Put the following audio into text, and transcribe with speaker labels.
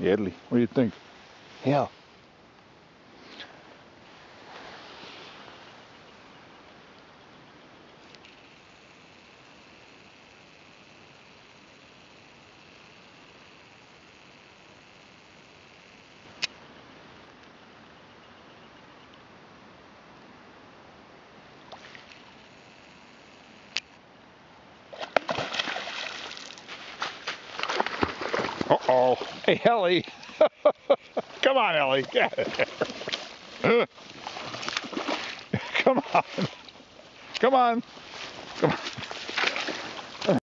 Speaker 1: Italy. What do you think? Yeah. Uh-oh. Hey, Ellie. Come on, Ellie. Get it. Come on. Come on. Come on.